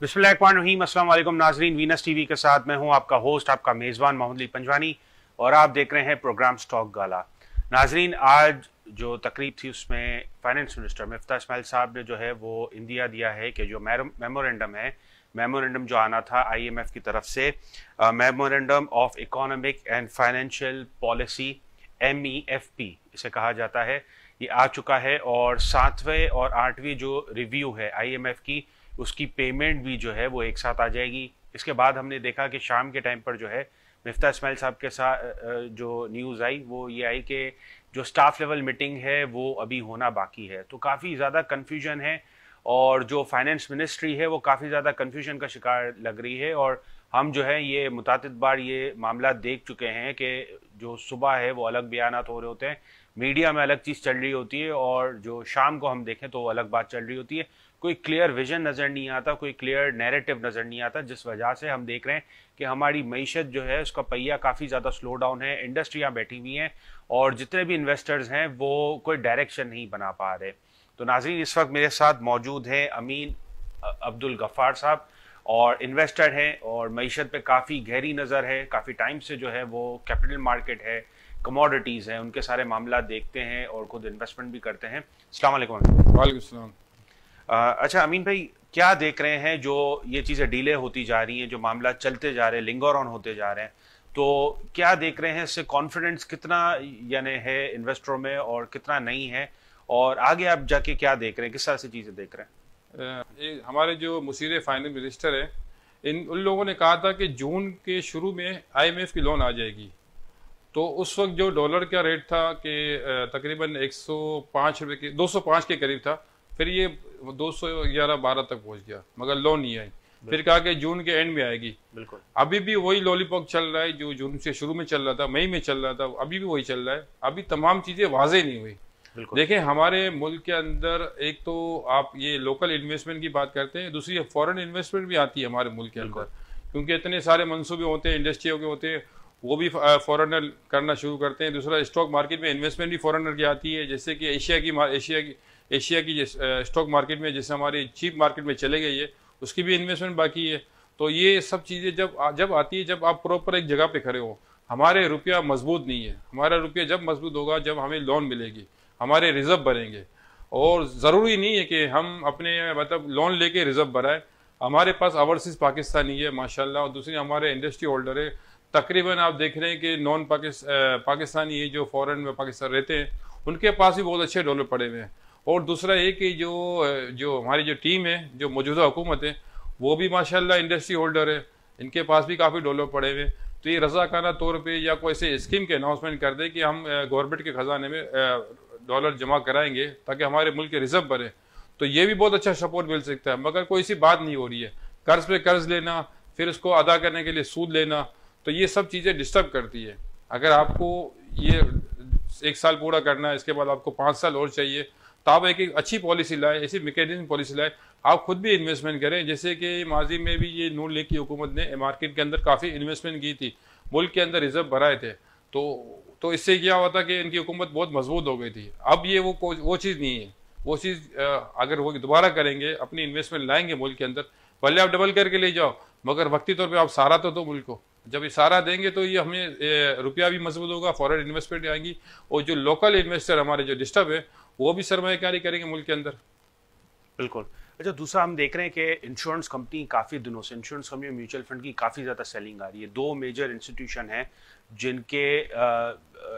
बिस्मिल्लाहिर्रहमानिर्रहीम अस्सलाम वालेकुम नाजरीन, वीनस टीवी के साथ मैं हूँ आपका होस्ट, आपका मेज़बान मोहम्मद अली पंजवानी, और आप देख रहे हैं प्रोग्राम स्टॉक गाला। नाजरीन, आज जो तकरीब थी उसमें फाइनेंस मिनिस्टर मिफ्ता इसमाइल साहब ने जो है वो इंदिया दिया है कि जो मेमोरेंडम है, मेमोरेंडम जो आना था आईएमएफ की तरफ़ से memorandum of economic and financial policy MEFP इसे कहा जाता है। ये आ चुका है और सातवें और आठवीं जो रिव्यू है आईएमएफ की उसकी पेमेंट भी जो है वो एक साथ आ जाएगी। इसके बाद हमने देखा कि शाम के टाइम पर जो है, मिफ्ता इसमाइल साहब के साथ जो न्यूज़ आई, वो ये आई कि जो स्टाफ लेवल मीटिंग है, वो अभी होना बाकी है। तो काफ़ी ज़्यादा कन्फ्यूज़न है और जो फाइनेंस मिनिस्ट्री है, वो काफ़ी ज़्यादा कन्फ्यूज़न का शिकार लग रही है और हम जो है, ये मुताद बार ये मामला देख चुके हैं कि जो सुबह है, वो अलग बयान हो रहे होते हैं। मीडिया में अलग चीज़ चल रही होती है और जो शाम को हम देखें तो वो अलग बात चल रही होती है। कोई क्लियर विजन नज़र नहीं आता, कोई क्लियर नैरेटिव नज़र नहीं आता, जिस वजह से हम देख रहे हैं कि हमारी मीशत जो है, उसका पहिया काफ़ी ज़्यादा स्लो डाउन है, इंडस्ट्रियाँ बैठी हुई हैं और जितने भी इन्वेस्टर्स हैं, वो कोई डायरेक्शन नहीं बना पा रहे। तो नाजरीन, इस वक्त मेरे साथ मौजूद हैं अमीन अब्दुल गफ़ार साहब और इन्वेस्टर हैं और मीशत पे काफ़ी गहरी नज़र है, काफ़ी टाइम से जो है, वो कैपिटल मार्केट है कमोडिटीज़ हैं, उनके सारे मामला देखते हैं और खुद इन्वेस्टमेंट भी करते हैं। अल्लाम वालेकुम। अच्छा अमीन भाई, क्या देख रहे हैं जो ये चीज़ें डीले होती जा रही हैं, जो मामला चलते जा रहे हैं लिंगर ऑन होते जा रहे हैं तो क्या देख रहे हैं इससे कॉन्फिडेंस कितना, यानी है इन्वेस्टरों में और कितना नहीं है? और आगे आप जाके क्या देख रहे हैं, किस तरह से चीज़ें देख रहे हैं? ये हमारे जो मुशीर फाइनेंस मिनिस्टर है, इन, उन लोगों ने कहा था कि जून के शुरू में आईएमएफ की लोन आ जाएगी। तो उस वक्त जो डॉलर का रेट था कि तकरीबन 105 रुपए के 205 के करीब था, फिर ये दो सौ ग्यारह बारह तक पहुँच गया मगर लोन नहीं आई। फिर कहा कि जून के एंड में आएगी। बिल्कुल। अभी भी वही लॉलीपॉप चल रहा है जो जून से शुरू में चल रहा था मई में चल रहा था अभी भी वही चल रहा है। अभी तमाम चीज़ें वाजे नहीं हुई। देखें हमारे मुल्क के अंदर एक तो आप ये लोकल इन्वेस्टमेंट की बात करते हैं दूसरी फॉरेन इन्वेस्टमेंट भी आती है हमारे मुल्क के अंदर। क्योंकि इतने सारे मनसूबे होते हैं इंडस्ट्रियों के होते हैं वो भी फॉरनर करना शुरू करते हैं। दूसरा स्टॉक मार्केट में इन्वेस्टमेंट भी फॉरनर की आती है जैसे कि एशिया की एशिया की एशिया की स्टॉक मार्केट में, जैसे हमारी चीप मार्केट में चले गई है उसकी भी इन्वेस्टमेंट बाकी है। तो ये सब चीज़ें जब जब आती है, जब आप प्रॉपर एक जगह पे खड़े हो, हमारे रुपया मज़बूत नहीं है। हमारा रुपया जब मज़बूत होगा, जब हमें लोन मिलेगी, हमारे रिज़र्व बनेंगे और ज़रूरी नहीं है कि हम अपने मतलब लोन लेके रिज़र्व बढ़ाए। हमारे पास ओवरसीज पाकिस्तानी है, माशाल्लाह, और दूसरी हमारे इंडस्ट्री होल्डर है। तकरीबन आप देख रहे हैं कि नॉन पाकिस्तानी जो फॉरेन में पाकिस्तान रहते हैं, उनके पास भी बहुत अच्छे डॉलर पड़े हुए हैं। और दूसरा ये कि जो जो हमारी जो टीम है, जो मौजूदा हुकूमत है, वो भी माशाल्लाह इंडस्ट्री होल्डर है। इनके पास भी काफ़ी डॉलर पड़े हुए। तो ये रजाकाना तौर पे या कोई ऐसे स्कीम के अनाउंसमेंट कर दे कि हम गवर्नमेंट के ख़जाने में डॉलर जमा कराएँगे ताकि हमारे मुल्क के रिज़र्व बने तो ये भी बहुत अच्छा सपोर्ट मिल सकता है। मगर कोई सी बात नहीं हो रही है। कर्ज पे कर्ज लेना, फिर उसको अदा करने के लिए सूद लेना तो ये सब चीज़ें डिस्टर्ब करती है। अगर आपको ये एक साल पूरा करना है, इसके बाद आपको पाँच साल और चाहिए आप एक, अच्छी पॉलिसी लाए ऐसी मेकेनिज्म पॉलिसी लाए। आप खुद भी इन्वेस्टमेंट करें। जैसे कि माजी में भी ये नून लीग की हुकूमत ने मार्केट के अंदर काफ़ी इन्वेस्टमेंट की थी। मुल्क के अंदर रिज़र्व भराए थे। तो तो इससे क्या हुआ था कि इनकी हुकूमत बहुत मज़बूत हो गई थी। अब ये वो वो चीज़ नहीं है। वो चीज़ अगर वो दोबारा करेंगे अपनी इन्वेस्टमेंट लाएँगे मुल्क के अंदर पहले आप डबल करके ले जाओ मगर वक्ती तौर पर आप सारा तो दो मुल्क को। जब इशारा देंगे तो ये हमें रुपया भी मज़बूत होगा फॉरेन इन्वेस्टमेंट आएँगी और जो लोकल इन्वेस्टर हमारे जो डिस्टर्ब है वो भी सरमाकारी करेंगे मुल्क के अंदर। बिल्कुल। अच्छा दूसरा हम देख रहे हैं कि इंश्योरेंस कंपनी काफ़ी दिनों से इंश्योरेंस कंपनी म्यूचुअल फंड की काफ़ी ज़्यादा सेलिंग आ रही है। दो मेजर इंस्टीट्यूशन हैं जिनके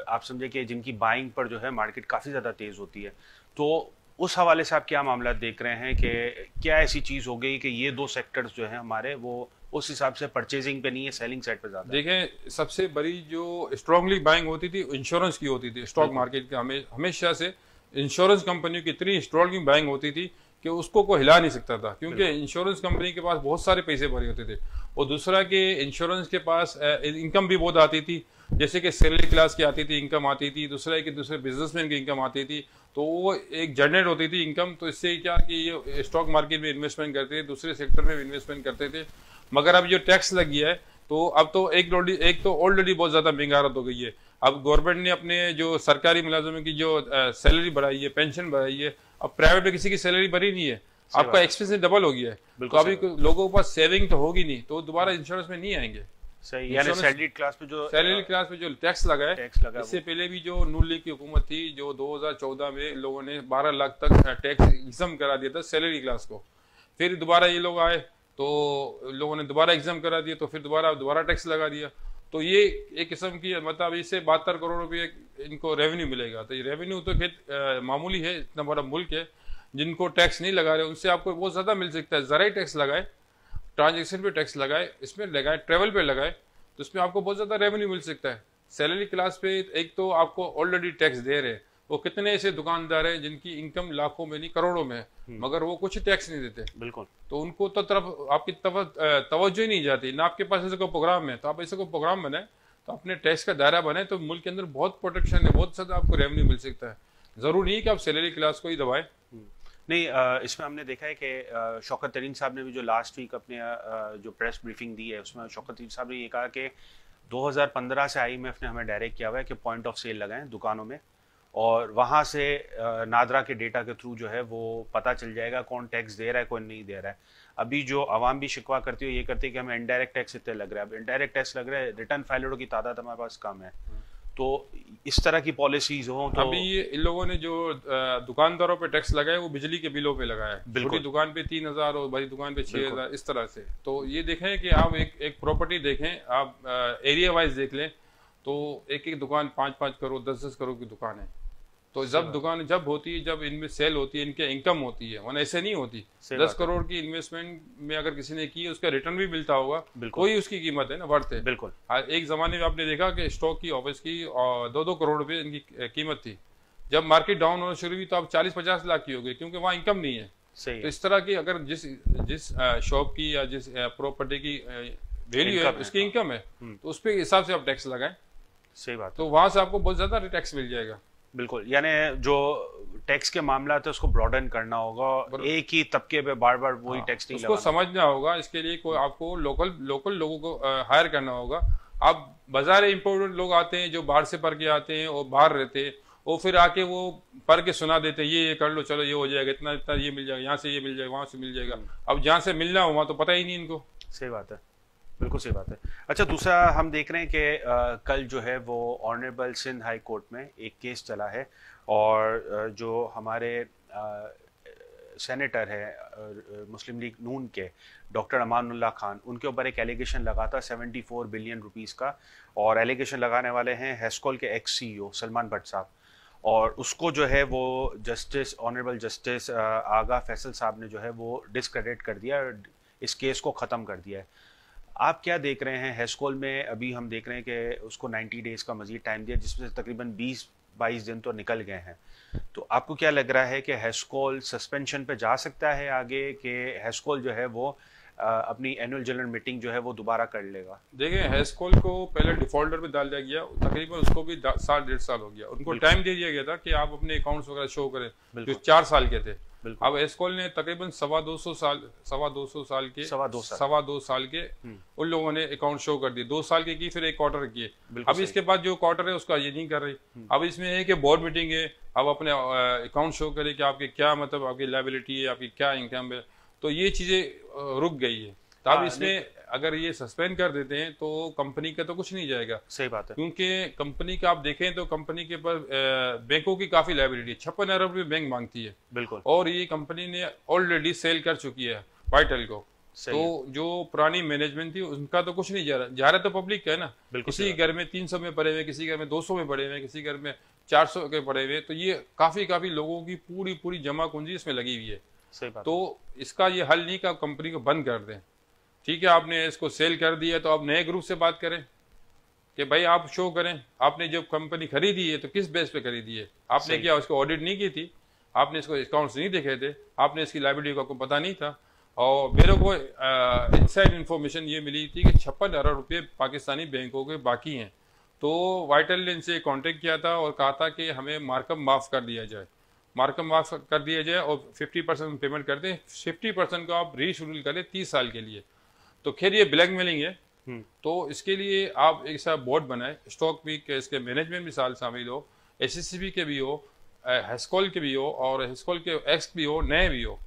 आप समझे कि जिनकी बाइंग पर जो है मार्केट काफ़ी ज़्यादा तेज़ होती है। तो उस हवाले से आप क्या मामला देख रहे हैं कि क्या ऐसी चीज़ हो गई कि ये दो सेक्टर्स जो हैं हमारे वो उस हिसाब से परचेजिंग पे नहीं है सेलिंग साइड पे ज़्यादा देखें सबसे बड़ी जो स्ट्रांगली बाइंग होती थी इंश्योरेंस की होती थी स्टॉक मार्केट के। हमेशा से इंश्योरेंस कंपनियों की इतनी स्ट्रांगली बाइंग होती थी कि उसको कोई हिला नहीं सकता था क्योंकि इंश्योरेंस कंपनी के पास बहुत सारे पैसे भरे होते थे। और दूसरा कि इंश्योरेंस के पास इनकम भी बहुत आती थी जैसे कि सैलरी क्लास की आती थी इनकम आती थी दूसरा कि दूसरे बिजनेसमैन की इनकम आती थी तो वो एक जनरेट होती थी इनकम तो इससे क्या कि ये स्टॉक मार्केट में इन्वेस्टमेंट करते थे दूसरे सेक्टर में भी इन्वेस्टमेंट करते थे। मगर अब जो टैक्स लग गया है तो अब तो एक एक तो ऑलरेडी बहुत ज़्यादा महंगारत हो गई है। अब गवर्नमेंट ने अपने जो सरकारी मुलाजमों की जो सैलरी बढ़ाई है पेंशन बढ़ाई है अब प्राइवेट में किसी की सैलरी बढ़ी नहीं है। आपका एक्सपेंस डबल हो गया है। तो अभी लोगों के पास सेविंग तो होगी नहीं तो दोबारा इंश्योरेंस में नहीं आएँगे। सही यानी सैलरीड क्लास पे जो क्लास टैक्स लगा है टैक्स लगा इससे पहले भी जो नून लीग की हुकूमत थी जो 2014 में लोगों ने 12 लाख तक टैक्स एग्ज़ाम करा दिया था सैलरी क्लास को। फिर दोबारा ये लोग आए तो लोगों ने दोबारा एग्ज़ाम करा दिया तो फिर दोबारा दोबारा टैक्स लगा दिया। तो ये एक किस्म की मतलब इससे बहत्तर करोड़ रुपये इनको रेवेन्यू मिलेगा। तो ये रेवेन्यू तो फिर मामूली है, इतना बड़ा मुल्क है, जिनको टैक्स नहीं लगा रहे, उनसे आपको बहुत ज़्यादा मिल सकता है। ज़रा टैक्स लगाए ट्रांजेक्शन पे टैक्स लगाए, इसमें लगाए ट्रेवल पे लगाए तो इसमें आपको बहुत ज़्यादा रेवेन्यू मिल सकता है। सैलरी क्लास पे एक तो आपको ऑलरेडी टैक्स दे रहे हैं। वो कितने ऐसे दुकानदार हैं जिनकी इनकम लाखों में नहीं करोड़ों में है मगर वो कुछ टैक्स नहीं देते। बिल्कुल। तो उनको तो तरफ़ आपकी तव- तवज्जो ही नहीं जाती। ना आपके पास ऐसे कोई प्रोग्राम है तो आप ऐसे कोई प्रोग्राम बनाए तो अपने टैक्स का दायरा बनाए तो मुल्क के अंदर बहुत प्रोटेक्शन है बहुत ज़्यादा आपको रेवेन्यू मिल सकता है। ज़रूरी नहीं कि आप सैलरी क्लास को ही दबाएँ। नहीं इसमें हमने देखा है कि शौकत तरीन साहब ने भी जो लास्ट वीक अपने जो प्रेस ब्रीफिंग दी है उसमें शौकत तरीन साहब ने ये कहा कि 2015 से आईएमएफ ने हमें डायरेक्ट किया हुआ है कि पॉइंट ऑफ़ सेल लगाएँ दुकानों में। और वहाँ से नादरा के डेटा के थ्रू जो है वो पता चल जाएगा कौन टैक्स दे रहा है कौन नहीं दे रहा है। अभी जो आवाम भी शिकवा करती है ये करती है कि हमें इनडायरेक्ट टैक्स इतने लग रहा है। अब इनडायरेक्ट टैक्स लग रहा है रिटर्न फाइलरों की तादाद हमारे पास कम है। तो इस तरह की पॉलिसीज़ हो तो अभी ये इन लोगों ने जो दुकानदारों पे टैक्स लगाया है वो बिजली के बिलों पे लगाया है। बिल्कुल। छोटी दुकान पे तीन हज़ार और बड़ी दुकान पे छह हज़ार इस तरह से। तो ये देखें कि आप एक एक प्रॉपर्टी देखें आप एरिया वाइज देख लें तो एक एक दुकान पाँच पाँच करोड़ दस दस करोड़ की दुकान है। तो जब दुकान जब होती है जब इनमें सेल होती है इनके इनकम होती है वरना ऐसे नहीं होती। दस करोड़ की इन्वेस्टमेंट में अगर किसी ने की उसका रिटर्न भी मिलता होगा। कोई उसकी कीमत है ना बढ़ते है। बिल्कुल। हाँ, एक जमाने में आपने देखा कि स्टॉक की ऑफ़िस की दो दो करोड़ रुपए इनकी कीमत थी। जब मार्केट डाउन होना शुरू हुई तो अब चालीस पचास लाख की हो गई क्योंकि वहाँ इनकम नहीं है। तो इस तरह की अगर जिस जिस शॉप की या जिस प्रॉपर्टी की वैल्यू है उसकी इनकम है तो उस पे हिसाब से आप टैक्स लगाएँ। सही बात तो वहाँ से आपको बहुत ज़्यादा टैक्स मिल जाएगा। बिल्कुल यानी जो टैक्स के मामला है उसको ब्रॉडन करना होगा एक ही तबके पे बार बार वही टैक्स नहीं उसको समझना होगा इसके लिए कोई आपको लोकल लोकल लोगों को हायर करना होगा। आप बाज़ार इम्पोर्टेंट लोग आते हैं जो बाहर से पढ़ के आते हैं और बाहर रहते हैं वो फिर आके वो पढ़ के सुना देते हैं ये ये कर लो चलो ये हो जाएगा इतना इतना ये मिल जाएगा यहाँ से ये मिल जाएगा वहाँ से मिल जाएगा। अब जहाँ से मिलना हो वहाँ तो पता ही नहीं इनको। सही बात है। बिल्कुल सही बात है। अच्छा दूसरा हम देख रहे हैं कि कल जो है वो ऑनरेबल सिंध हाई कोर्ट में एक केस चला है और जो हमारे अ, सेनेटर है मुस्लिम लीग नून के डॉक्टर अमानुल्लाह खान उनके ऊपर एक एलिगेशन लगा था 74 बिलियन रुपीस का और एलिगेशन लगाने वाले हैं हेस्कोल के एक्स सीईओ सलमान भट्ट साहब। और उसको जो है वो justice honourable justice Agha Faisal sahab ने जो है वो डिसक्रेडिट कर दिया इस केस को ख़त्म कर दिया है। आप क्या देख रहे हैं? हेस्कोल में अभी हम देख रहे हैं कि उसको 90 डेज़ का मजीद टाइम दिया जिसमें से तकरीबन 20 22 दिन तो निकल गए हैं। तो आपको क्या लग रहा है कि हेस्कोल सस्पेंशन पे जा सकता है आगे कि हेस्कोल जो है वो अपनी एनुअल जनरल मीटिंग जो है वो दोबारा कर लेगा? देखें हेस्कोल को पहले डिफॉल्टर में डाल दिया गया तकरीबन उसको भी साल डेढ़ साल हो गया। उनको टाइम दे दिया गया था कि आप अपने अकाउंट्स वगैरह शो करें जो चार साल के थे। अब एस्कॉल ने तकरीबन सवा दो सौ साल सवा दो सौ साल के सवा दो साल। सवा दो साल के उन लोगों ने अकाउंट शो कर दिए। दो साल के की फिर एक क्वार्टर किए। अब इसके बाद जो क्वार्टर है उसका ये नहीं कर रही। अब इसमें है कि बोर्ड मीटिंग है। अब अपने अकाउंट शो करें कि आपके क्या मतलब आपकी लाइबिलिटी है आपकी क्या इनकम है। तो ये चीज़ें रुक गई है। तो अब हाँ, इसमें अगर ये सस्पेंड कर देते हैं तो कंपनी का तो कुछ नहीं जाएगा। सही बात है। क्योंकि कंपनी का आप देखें तो कंपनी के पर बैंकों की काफ़ी लाइबिलिटी है। छप्पन अरब रुपये बैंक मांगती है। बिल्कुल। और ये कंपनी ने ऑलरेडी सेल कर चुकी है वाइटल को। तो जो पुरानी मैनेजमेंट थी उनका तो कुछ नहीं जा रहा। जा रहा तो पब्लिक का है ना। किसी घर में तीन सौ में पड़े हुए किसी घर में दो सौ में पड़े हुए किसी घर में चार सौ के पड़े हुए तो ये काफ़ी काफ़ी लोगों की पूरी पूरी जमा पूंजी इसमें लगी हुई है। सही बात तो इसका ये हल नहीं कि आप कंपनी को बंद कर दें। ठीक है आपने इसको सेल कर दिया तो आप नए ग्रुप से बात करें कि भाई आप शो करें। आपने जब कंपनी खरीदी है तो किस बेस पे खरीदी है? आपने। क्या उसको ऑडिट नहीं की थी? आपने इसको अकाउंट्स नहीं देखे थे? आपने इसकी लाइबिलिटी का आपको पता नहीं था? और मेरे को इनसाइड इन्फॉर्मेशन ये मिली थी कि छप्पन अरब रुपये पाकिस्तानी बैंकों के बाकी हैं। तो वाइटल ने इनसे कांटेक्ट किया था और कहा था कि हमें मार्कअप माफ़ कर दिया जाए। मार्कअप माफ़ कर दिया जाए और 50 परसेंट पेमेंट कर दें। 50 परसेंट को आप रीशेड्यूल करें 30 साल के लिए। तो खैर ये ब्लैकमेलिंग है। हम्म। तो इसके लिए आप एक सा बोर्ड बनाए। स्टॉक भी के इसके मैनेजमेंट भी साल शामिल हो एस के भी हो हेस्कॉल के भी हो और हेस्कॉल के एक्स भी हो नए भी हो।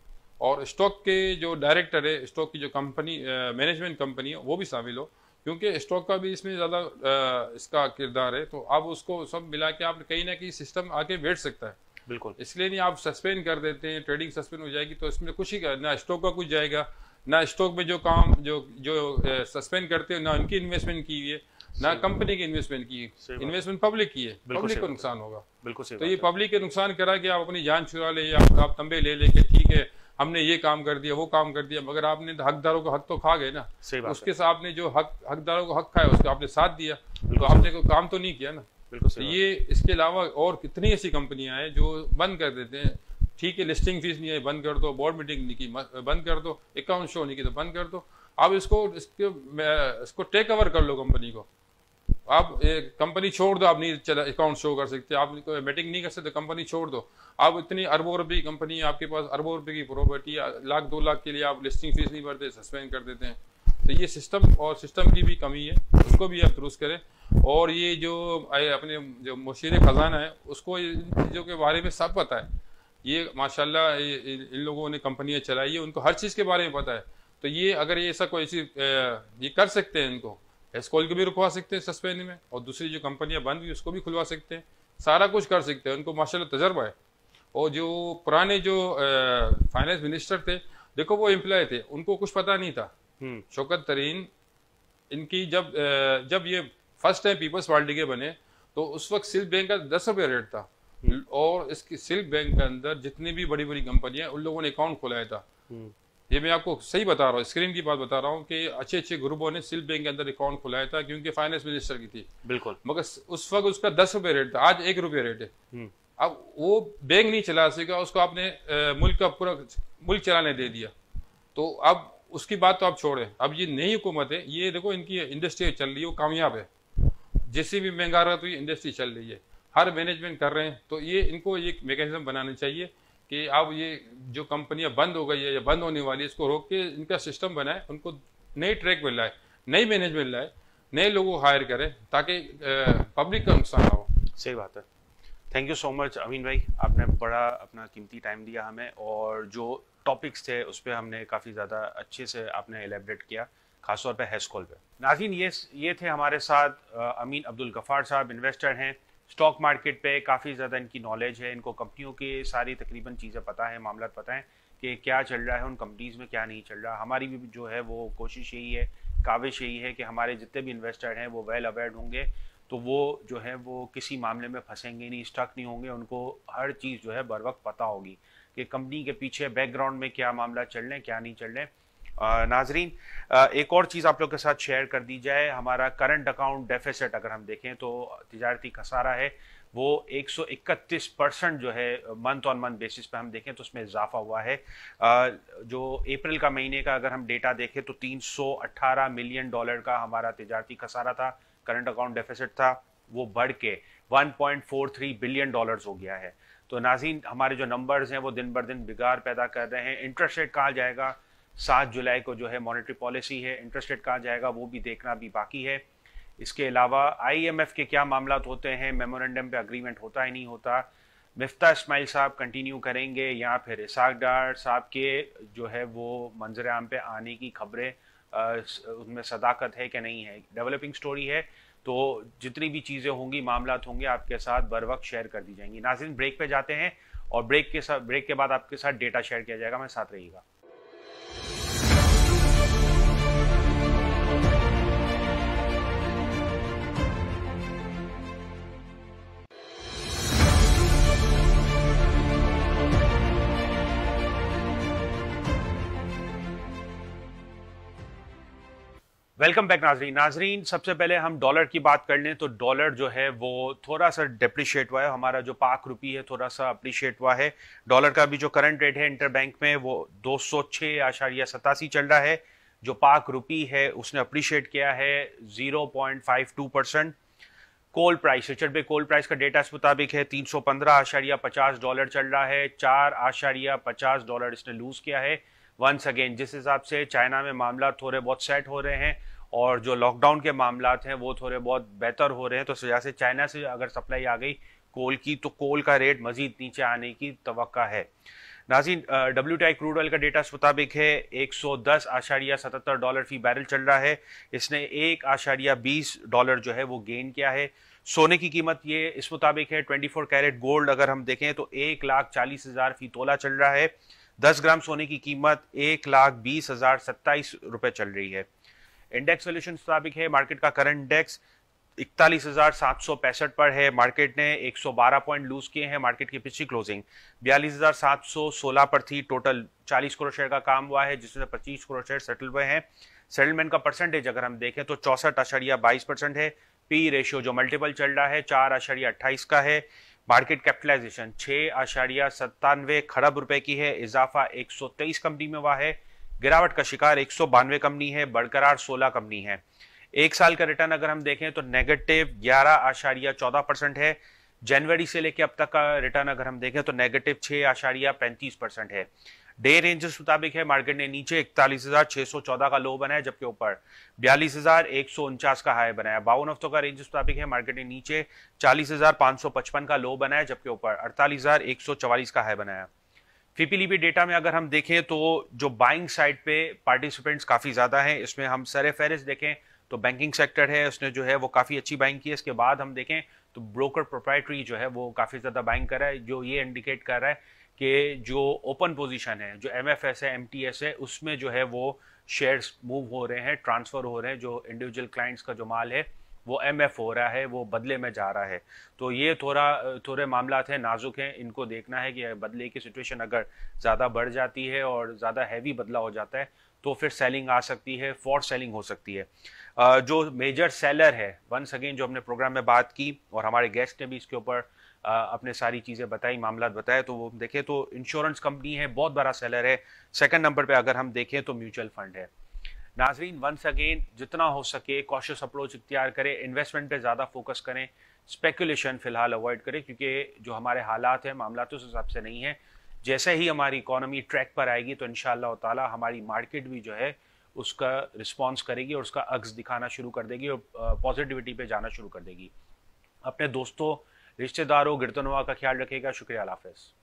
और स्टॉक के जो डायरेक्टर है स्टॉक की जो कंपनी मैनेजमेंट कंपनी है वो भी शामिल हो। क्योंकि स्टॉक का भी इसमें ज़्यादा इसका किरदार है। तो अब उसको सब मिला के आप कहीं ना कहीं सिस्टम आके बैठ सकता है। बिल्कुल। इसलिए नहीं आप सस्पेंड कर देते हैं ट्रेडिंग सस्पेंड हो जाएगी तो इसमें कुछ ही ना स्टॉक का कुछ जाएगा। ना स्टॉक में जो काम जो जो सस्पेंड करते हैं ना उनकी इन्वेस्टमेंट की हुई है ना कंपनी की इन्वेस्टमेंट की इन्वेस्टमेंट पब्लिक की है। पब्लिक को नुकसान होगा। बिल्कुल तो ये पब्लिक के नुकसान करा कि आप अपनी जान छुड़ा ले आप, आप तंबे ले लेके ठीक है हमने ये काम कर दिया वो काम कर दिया मगर आपने तो हकदारों का हक तो खा गए ना। उसके साथ आपने जो हक हकदारों का हक खाया उसका आपने साथ दिया। तो आपने कोई काम तो नहीं किया ना। बिल्कुल तो ये इसके अलावा और कितनी ऐसी कंपनियाँ हैं जो बंद कर देते हैं ठीक है लिस्टिंग फ़ीस नहीं है, बंद कर दो बोर्ड मीटिंग नहीं की बंद कर दो अकाउंट शो नहीं की तो बंद कर दो। अब इसको, इसके इसको टेक ओवर कर लो कंपनी को। आप कंपनी छोड़ दो, आप नहीं चला अकाउंट शो कर सकते, आप मीटिंग नहीं कर सकते कंपनी छोड़ दो। आप इतनी अरबों रुपये की कंपनी है, आपके पास अरबों रुपये की प्रॉपर्टी लाख, दो लाख के लिए आप लिस्टिंग फ़ीस नहीं भरते सस्पेंड कर देते हैं। तो ये सिस्टम और सिस्टम की भी कमी है, उसको भी आप दुरुस्त करें। और ये जो अपने जो मुशीर ख़जाना है, उसको इन चीज़ों के बारे में सब पता है। ये माशाल्लाह इन लोगों ने कंपनियाँ चलाई है उनको हर चीज़ के बारे में पता है तो ये अगर ये ऐसा कोई ऐसी ये कर सकते हैं इनको एसकोल को भी रुकवा सकते हैं सस्पेंड में और दूसरी जो कंपनियाँ बंद हुई उसको भी खुलवा सकते हैं सारा कुछ कर सकते हैं उनको माशाल्लाह तजर्बा है और जो पुराने जो फाइनेंस मिनिस्टर थे देखो वो एम्प्लॉय थे उनको कुछ पता नहीं था हम्म। शौकत तरीन इनकी जब जब ये फ़र्स्ट टाइम पीपल्स पार्टी के बने तो उस वक्त सिर्फ़ बैंक का दस रुपये रेट था। और इसकी सिल्क बैंक के अंदर जितनी भी बड़ी बड़ी कंपनियाँ उन लोगों ने अकाउंट खोलाया था। हम्म। ये मैं आपको सही बता रहा हूँ स्क्रीन की बात बता रहा हूँ कि अच्छे अच्छे ग्रुपों ने सिल्क बैंक के अंदर अकाउंट खुलाया था क्योंकि फाइनेंस मिनिस्टर की थी। बिल्कुल। मगर उस वक्त उसका दस रुपये रेट था आज एक रुपये रेट है। हम्म। अब वो बैंक नहीं चला सकेगा उसको आपने मुल्क का पूरा मुल्क चलाने दे दिया। तो अब उसकी बात तो आप छोड़ें अब ये नई हुकूमत है ये देखो इनकी इंडस्ट्री चल रही है वो कामयाब है। जैसी भी महँगा रहा तो ये इंडस्ट्री चल रही है। हर मैनेजमेंट कर रहे हैं। तो ये, इनको ये मैकेनिज्म बनाना चाहिए कि अब ये जो कंपनियाँ बंद हो गई है या बंद होने वाली है, इसको रोक के इनका सिस्टम बनाए, उनको नई ट्रैक मिल रहा है नई मैनेजमेंट लाए, नए लोगों को हायर करें, ताकि पब्लिक का नुकसान हो। सही बात है। Thank you so much Amin भाई। आपने बड़ा अपना कीमती टाइम दिया हमें और जो टॉपिक्स थे, उस पर हमने काफ़ी ज़्यादा अच्छे से आपने एलेबरेट किया, खासतौर पर हैस्कॉल पे। नाजीन, ये ये थे हमारे साथ अमीन अब्दुल गफ़ार साहब इन्वेस्टर हैं। स्टॉक मार्केट पे काफ़ी ज़्यादा इनकी नॉलेज है, इनको कंपनियों के सारी तकरीबन चीज़ें पता है, मामला पता है कि क्या चल रहा है उन कंपनीज़ में, क्या नहीं चल रहा। हमारी भी जो है वो कोशिश यही है, काविश यही है कि हमारे जितने भी इन्वेस्टर हैं वो वेल अवेयर होंगे तो वो जो है वो किसी मामले में फंसेंगे नहीं स्टक नहीं होंगे, उनको हर चीज़ जो है बर वक्त पता होगी कि कंपनी के पीछे बैकग्राउंड में क्या मामला चल रहे हैं, क्या नहीं चल रहे नाजरीन एक और चीज़ आप लोग के साथ शेयर कर दी जाए, हमारा करंट अकाउंट डेफिसिट अगर हम देखें तो तजारती खसारा है, वो 131 परसेंट जो है मंथ ऑन मंथ बेसिस पे हम देखें तो उसमें इजाफा हुआ है। जो अप्रैल का महीने का अगर हम डेटा देखें तो 318 मिलियन डॉलर का हमारा तजारती खसारा था करंट अकाउंट डेफिसिट था, वो बढ़ के 1.43 बिलियन डॉलर्स हो गया है। तो नाजीन हमारे जो नंबर्स हैं वो दिन बर दिन बिगाड़ पैदा कर रहे हैं। इंटरेस्ट रेट कहा जाएगा? सात जुलाई को जो है मॉनेटरी पॉलिसी है इंटरेस्ट रेट कहाँ जाएगा वो भी देखना भी बाकी है। इसके अलावा आईएमएफ के क्या मामला होते हैं मेमोरेंडम पे अग्रीमेंट होता ही, नहीं होता। मिफ्ता इस्माइल साहब कंटिन्यू करेंगे या फिर इसाक डार साहब के जो है वो मंजर आम पे आने की खबरें उनमें सदाकत है कि नहीं है। डेवलपिंग स्टोरी है तो जितनी भी चीज़ें होंगी मामला होंगे, आपके साथ बर वक्त शेयर कर दी जाएँगी। नाजिन ब्रेक पे जाते हैं और ब्रेक के साथ ब्रेक के बाद आपके साथ डेटा शेयर किया जाएगा। मैं साथ रहिएगा। वेलकम बैक नाजरीन नाजरीन सबसे पहले हम डॉलर की बात कर लें तो डॉलर जो है वो थोड़ा सा डिप्रिशिएट हुआ है। हमारा जो पाक रुपी है थोड़ा सा अप्रिशिएट हुआ है। डॉलर का भी जो करंट रेट है इंटर बैंक में वो दो सौ छः आशारिया सतासी चल रहा है। जो पाक रुपी है उसने अप्रिशिएट किया है zero point five two percent coal price, Richards Bay, coal price का डेटा इस मुताबिक है, तीन सौ पंद्रह आशारिया पचास डॉलर चल रहा है, चार आशारिया पचास डॉलर इसने लूज किया है। वंस अगेन जिस हिसाब से चाइना में मामला थोड़े बहुत सेट हो रहे हैं और जो लॉकडाउन के मामला हैं, वो थोड़े बहुत बेहतर हो रहे हैं तो वजह से चाइना से अगर सप्लाई आ गई, कोल की तो कोल का रेट मज़ीद नीचे आने की तो है। नाजीन डब्ल्यू टी क्रूड ऑयल का डेटा मुताबिक है, एक सौ दस आशारिया सतहत्तर डॉलर फ़ी बैरल चल रहा है। इसने एक आशारिया बीस डॉलर जो है वो गेन किया है। सोने की कीमत ये इस मुताबिक है, ट्वेंटी फोर कैरेट गोल्ड अगर हम देखें तो एक लाख चालीस हज़ार फ़ी तोला चल रहा है। दस ग्राम सोने की कीमत एक लाख बीस हज़ार सत्ताईस रुपए चल रही है। इंडेक्स वैल्यूशन मुताबिक है, मार्केट का करंट इंडेक्स इकतालीस हज़ार सात सौ पर है। मार्केट ने 112 पॉइंट लूज किए हैं। मार्केट की पिछली क्लोजिंग बयालीस हज़ार सात सौ सोलह पर थी। टोटल 40 करोड़ शेयर का काम हुआ है, जिसमें 25 करोड़ शेयर सेटल हुए हैं। सेटलमेंट का परसेंटेज अगर हम देखें तो चौसठ आशारिया बाईस परसेंट है। पी रेशियो जो मल्टीपल चल रहा है, चार आशारिया अट्ठाईस का है। मार्केट कैपिटलाइजेशन छह आशारिया सत्तानवे खरब रुपए की है। इजाफा एक सौ तेईस कंपनी में हुआ है। गिरावट का शिकार एक सौ बानवे कंपनी है। बरकरार सोलह कंपनी है। एक साल का रिटर्न अगर हम देखें तो नेगेटिव ग्यारह आशारिया चौदह परसेंट है। जनवरी से लेकर अब तक का रिटर्न अगर हम देखें तो नेगेटिव छह आशारिया पैंतीस परसेंट है। डे रेंजेस मुताबिक है, मार्केट ने नीचे इकतालीस हज़ार छह सौ चौदह का लो बनाया जबकि ऊपर बयालीस हज़ार एक सौ उनचास का हाई बनाया। बावन हफ्तों का रेंजेस मुताबिक है, मार्केट ने नीचे चालीस हज़ार पाँच सौ पचपन का लो बनाया जबकि ऊपर अड़तालीस हज़ार एक सौ चवालीस का हाई बनाया। फीपीलीबी डेटा में अगर हम देखें तो जो बाइंग साइड पे पार्टिसिपेंट्स काफ़ी ज़्यादा हैं, इसमें हम सरे फहरिस देखें तो बैंकिंग सेक्टर है, उसने जो है वो काफ़ी अच्छी बाइंग की है। इसके बाद हम देखें तो ब्रोकर प्रोप्राइटरी जो है वो काफ़ी ज़्यादा बाइंग कर रहा है। जो ये इंडिकेट कर रहा है कि जो ओपन पोजीशन है, जो एमएफएस है एमटीएस है, उसमें जो है वो शेयर्स मूव हो रहे हैं ट्रांसफ़र हो रहे हैं। जो इंडिविजुअल क्लाइंट्स का जो माल है, वो एमएफ हो रहा है, वो बदले में जा रहा है। तो ये थोड़ा, थोड़े मामला हैं, नाजुक हैं। इनको देखना है कि बदले की सिचुएशन अगर ज़्यादा बढ़ जाती है और ज़्यादा हैवी बदला हो जाता है तो फिर सेलिंग आ सकती है फॉर सेलिंग हो सकती है। जो मेजर सेलर है वंस अगेन जो हमने प्रोग्राम में बात की और हमारे गेस्ट ने भी इसके ऊपर अपने सारी चीज़ें बताई मामला बताए तो वो देखें तो इंश्योरेंस कंपनी है, बहुत बड़ा सेलर है। सेकंड नंबर पे अगर हम देखें तो म्यूचुअल फंड है। नाजरीन वंस अगेन जितना हो सके कॉशियस अप्रोच इख्तियार करें इन्वेस्टमेंट पे ज़्यादा फोकस करें स्पेकुलेशन फ़िलहाल अवॉइड करें, क्योंकि जो हमारे हालात हैं मामला तो उस हिसाब से नहीं है। जैसे ही हमारी इकोनॉमी ट्रैक पर आएगी तो इन ताला हमारी मार्केट भी जो है उसका रिस्पॉन्स करेगी और उसका अक्स दिखाना शुरू कर देगी और पॉजिटिविटी पे जाना शुरू कर देगी। अपने दोस्तों, रिश्तेदारों गिरतनवा का ख्याल रखेगा शुक्रिया हाफिज़।